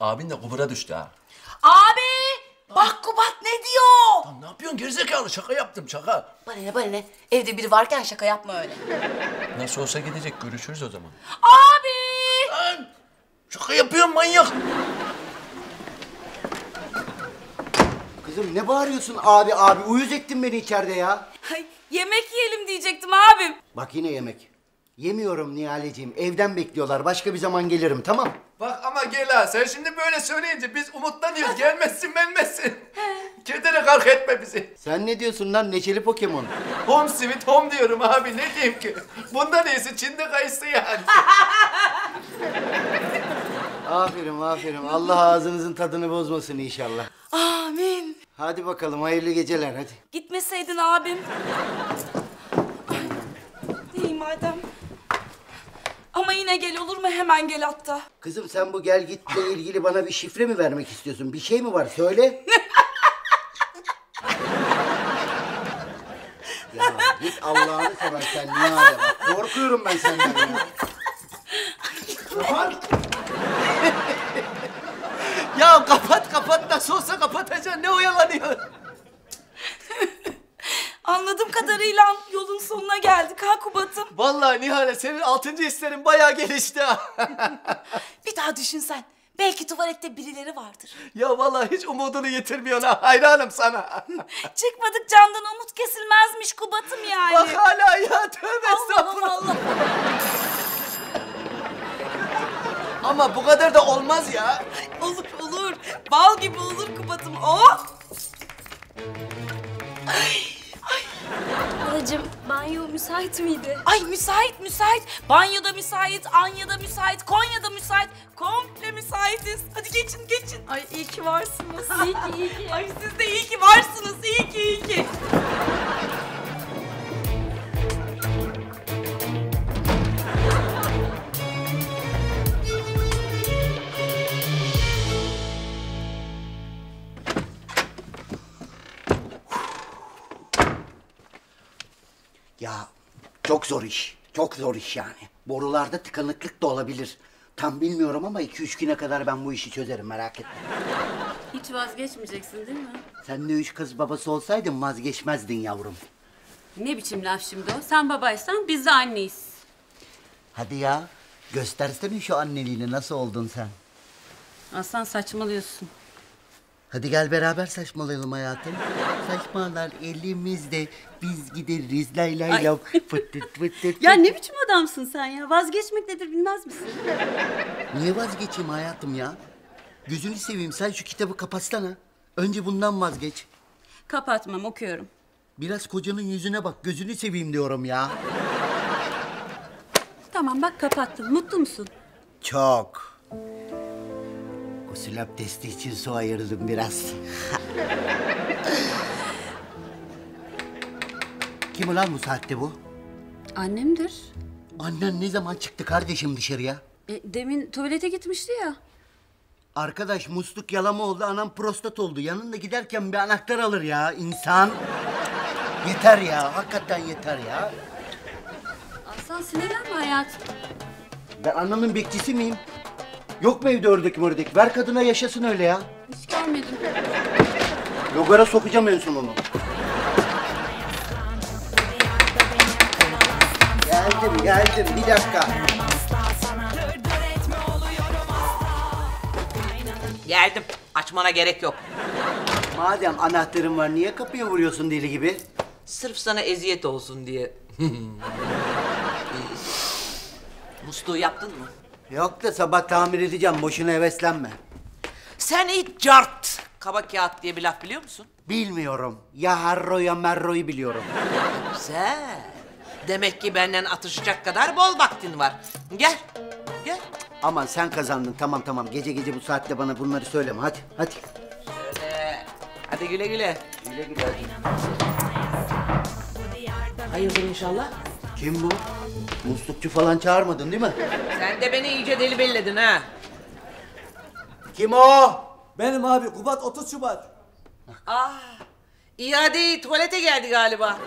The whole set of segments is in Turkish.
Abin de kubura düştü ha. Abi! Bak Kubat ne diyor? Lan ne yapıyorsun gerizekalı? Şaka yaptım şaka. Bana ne bana ne? Evde biri varken şaka yapma öyle. Nasıl olsa gidecek görüşürüz o zaman. Abi! Lan şaka yapıyorum manyak. Kızım ne bağırıyorsun abi abi? Uyuz ettin beni içeride ya. Ay, yemek yiyelim diyecektim abim. Bak yine yemek. Yemiyorum Nihaleciğim. Evden bekliyorlar. Başka bir zaman gelirim tamam. Bak ama gel ha sen şimdi böyle söyleyince biz umutlanıyoruz. Gelmezsin gelmezsin. Kedere kalk etme bizi. Sen ne diyorsun lan neşeli Pokemon? Home sweet home diyorum abi ne diyeyim ki. Bundan iyisi Çin'de kayısı yani. aferin aferin. Allah ağzınızın tadını bozmasın inşallah. Amin. Hadi bakalım hayırlı geceler hadi. Gitmeseydin abim. Ay, İyi madem. Yine gel olur mu? Hemen gel hatta. Kızım sen bu gel gitle ilgili bana bir şifre mi vermek istiyorsun? Bir şey mi var? Söyle. ya git Allah'ını seversen Nihal'e bak. Korkuyorum ben senden ya. Ya kapat kapat nasıl olsa kapatacaksın ne oyalanıyor? Anladığım kadarıyla yolun sonuna geldik ha Kubat'ım. Vallahi Nihale senin altıncı hislerin bayağı gelişti ha. Bir daha düşünsen. Belki tuvalette birileri vardır. ya vallahi hiç umudunu yitirmiyorsun ha hayranım sana. Çıkmadık candan umut kesilmezmiş Kubat'ım yani. Bak hala ya tövbe estağfurullah. Allah. Ama bu kadar da olmaz ya. Olur olur. Bal gibi olur Kubat'ım. Oh! Halacığım banyo müsait miydi? Ay müsait müsait. Banyoda müsait, Anya'da müsait, Konya'da müsait. Komple müsaitiz. Hadi geçin geçin. Ay iyi ki varsınız. iyi ki iyi ki. Ay siz de iyi ki varsınız. İyi ki iyi ki. Ya çok zor iş. Çok zor iş yani. Borularda tıkanıklık da olabilir. Tam bilmiyorum ama iki üç güne kadar ben bu işi çözerim merak etme. Hiç vazgeçmeyeceksin değil mi? Sen de üç kız babası olsaydın vazgeçmezdin yavrum. Ne biçim laf şimdi o? Sen babaysan biz de anneyiz. Hadi ya göstersene şu anneliğini nasıl oldun sen. Aslan saçmalıyorsun. Hadi gel beraber saçmalayalım hayatım. Saçmalar elimizde biz gideriz lay lay Ay. lav. Ya ne biçim adamsın sen ya? Vazgeçmek nedir bilmez misin? Niye vazgeçeyim hayatım ya? Gözünü seveyim sen şu kitabı kapatsana. Önce bundan vazgeç. Kapatmam okuyorum. Biraz kocanın yüzüne bak gözünü seveyim diyorum ya. Tamam bak kapattım. Mutlu musun? Çok. Gusül abdesti için su ayırdım biraz. Kim ulan bu saatte bu? Annemdir. Annen ne zaman çıktı kardeşim dışarıya? E, demin tuvalete gitmişti ya. Arkadaş musluk yalama oldu, anam prostat oldu. Yanında giderken bir anahtar alır ya insan. Yeter ya, hakikaten yeter ya. Aslan sinirlenme hayatım. Ben ananın bekçisi miyim? Yok mu evde ördek mördek? Ver kadına yaşasın öyle ya. Hiç görmedim. Logara sokacağım en son onu. Geldim, geldim. Bir dakika. Geldim. Açmana gerek yok. Madem anahtarın var, niye kapıya vuruyorsun deli gibi? Sırf sana eziyet olsun diye. Musluğu yaptın mı? Yok da sabah tamir edeceğim. Boşuna heveslenme. Sen hiç cart kaba kağıt diye bir laf biliyor musun? Bilmiyorum. Ya Harro ya Merro'yu biliyorum. Güzel. Demek ki benden atışacak kadar bol vaktin var. Gel. Gel. Aman sen kazandın. Tamam tamam. Gece gece bu saatte bana bunları söyleme. Hadi hadi. Şöyle. Hadi güle güle. Güle güle. Hayırdır inşallah. Kim bu? Muslukçu falan çağırmadın değil mi? Sen de beni iyice deli belledin ha. Kim o? Benim abi Kubat 30 Şubat. Ah. İade tuvalete geldi galiba.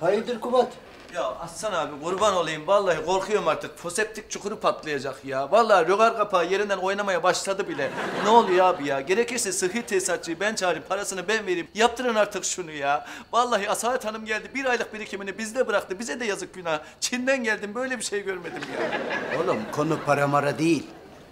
Hayırdır Kubat? Ya Aslan abi kurban olayım vallahi korkuyorum artık. Foseptik çukuru patlayacak ya. Vallahi rögar kapağı yerinden oynamaya başladı bile. Ne oluyor abi ya? Gerekirse sıhhi tesisatçıyı ben çağırayım, parasını ben vereyim. Yaptırın artık şunu ya. Vallahi Asalet Hanım geldi, bir aylık birikimini bizde bıraktı. Bize de yazık günah. Çin'den geldim, böyle bir şey görmedim ya. Oğlum konu para mara değil.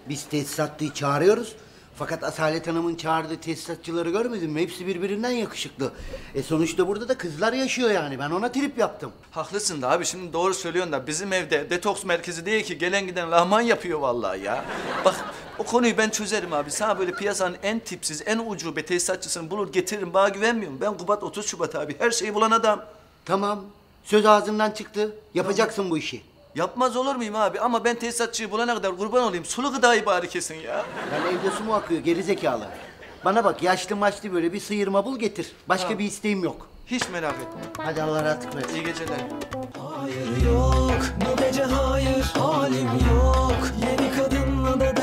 Biz tesisatçıyı çağırıyoruz. Fakat Asalet Hanım'ın çağırdığı tesisatçıları görmedin mi? Hepsi birbirinden yakışıklı. E sonuçta burada da kızlar yaşıyor yani. Ben ona trip yaptım. Haklısın da abi şimdi doğru söylüyorsun da bizim evde detoks merkezi değil ki gelen giden lahman yapıyor vallahi ya. Bak o konuyu ben çözerim abi. Sana böyle piyasanın en tipsiz, en ucube tesisatçısını bulur getiririm. Bana güvenmiyorum. Ben Kubat 30 Şubat abi. Her şeyi bulan adam. Tamam. Söz ağzından çıktı. Yapacaksın bu işi. Yapmaz olur muyum abi? Ama ben tesisatçıyı bulana kadar kurban olayım. Sulu gıdayı bari kesin ya. Ben evde su mu akıyor geri zekalı. Bana bak yaşlı maçlı böyle bir sıyırma bul getir. Başka bir isteğim yok. Hiç merak etme. Hadi Allah rahatlık versin. İyi geceler. Hayır yok bu gece hayır halim yok Yeni kadınla da